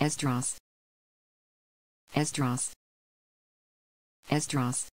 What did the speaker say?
Esdras. Esdras. Esdras.